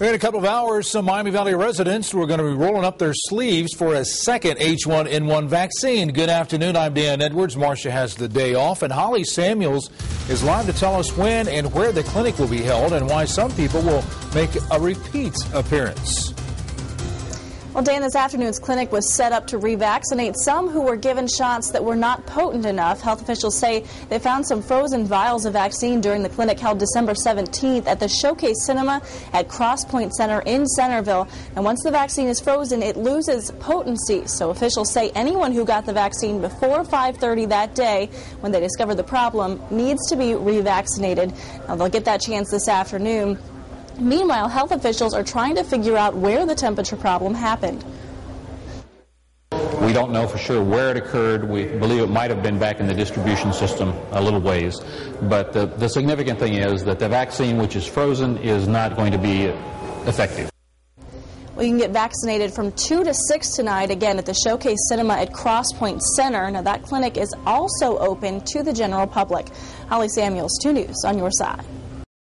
In a couple of hours, some Miami Valley residents were going to be rolling up their sleeves for a second H1N1 vaccine. Good afternoon. I'm Dan Edwards. Marcia has the day off, and Holly Samuels is live to tell us when and where the clinic will be held and why some people will make a repeat appearance. Well, Dan, this afternoon's clinic was set up to revaccinate some who were given shots that were not potent enough. Health officials say they found some frozen vials of vaccine during the clinic held December 17th at the Showcase Cinema at Crosspoint Center in Centerville. And once the vaccine is frozen, it loses potency. So officials say anyone who got the vaccine before 5:30 that day, when they discovered the problem, needs to be revaccinated. Now they'll get that chance this afternoon. Meanwhile, health officials are trying to figure out where the temperature problem happened. We don't know for sure where it occurred. We believe it might have been back in the distribution system a little ways. But the, the significant thing is that the vaccine, which is frozen, is not going to be effective. Well, you can get vaccinated from 2 to 6 tonight, again, at the Showcase Cinema at Crosspoint Center. Now, that clinic is also open to the general public. Holly Samuels, 2 News on your side.